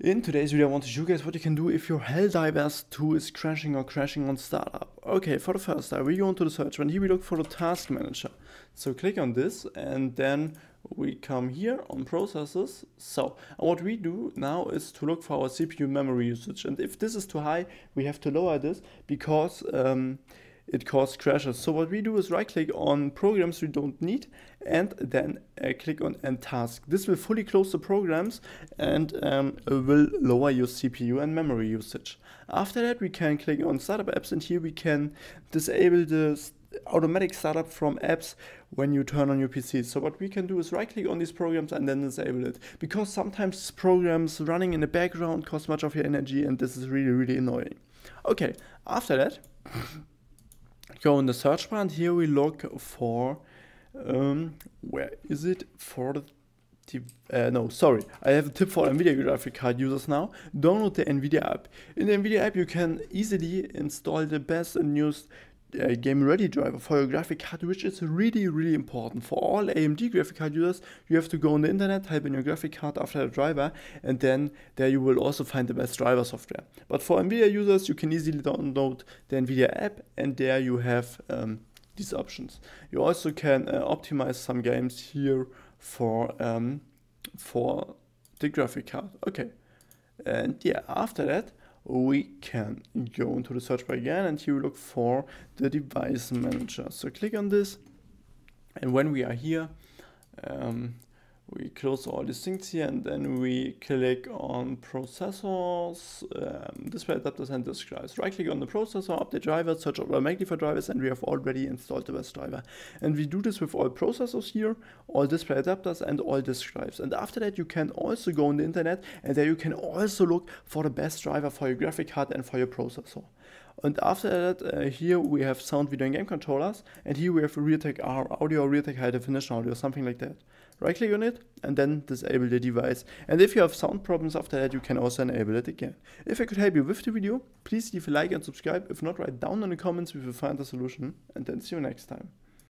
In today's video I want to show you guys what you can do if your Helldivers 2 is crashing or crashing on startup. Okay, for the first time we go into the search and here we look for the task manager. So click on this and then we come here on processes. So what we do now is to look for our CPU memory usage and if this is too high we have to lower this because um, it causes crashes. So what we do is right click on programs we don't need and then uh, click on end task. This will fully close the programs and um, will lower your CPU and memory usage. After that we can click on startup apps and here we can disable the automatic startup from apps when you turn on your PC. So what we can do is right click on these programs and then disable it because sometimes programs running in the background cost much of your energy and this is really really annoying. Okay, after that go in the search bar and here we look for um, where is it for the uh, no, sorry, I have a tip for NVIDIA graphic card users now. Download the NVIDIA app. In the NVIDIA app, you can easily install the best and newest uh, game ready driver for your graphic card, which is really, really important. For all AMD graphic card users, you have to go on the internet, type in your graphic card after the driver, and then there you will also find the best driver software. But for NVIDIA users, you can easily download the NVIDIA app, and there you have um, these options. You also can uh, optimize some games here for um, for the graphic card. Okay, and yeah, after that we can go into the search bar again and here we look for the device manager. So click on this and when we are here, um, we close all these things here and then we click on processors, um, display adapters and disk drives. Right click on the processor, update drivers, search automatically for drivers and we have already installed the best driver. And we do this with all processors here, all display adapters and all disk drives. And after that you can also go on the internet and there you can also look for the best driver for your graphic card and for your processor. And after that, uh, here we have sound, video, and game controllers, and here we have Realtek R audio, Realtek high definition audio, something like that. Right click on it, and then disable the device. And if you have sound problems after that, you can also enable it again. If I could help you with the video, please leave a like and subscribe. If not, write down in the comments, we will find a solution, and then see you next time.